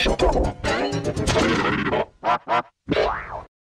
Ha ha!